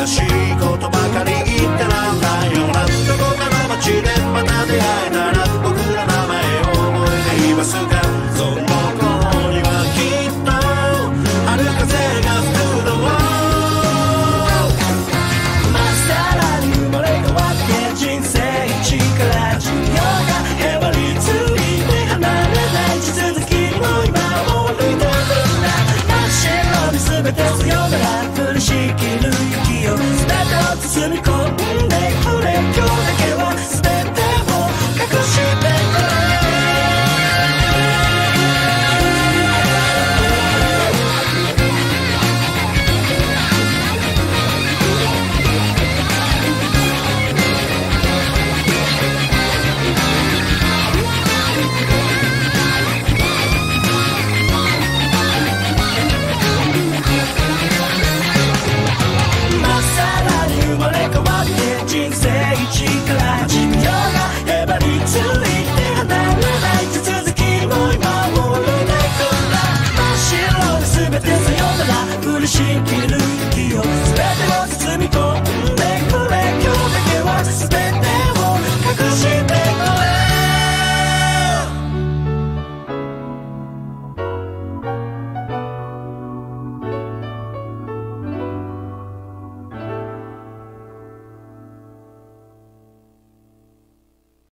正しいことばかり言ってなんだちきる気を全てを包み込む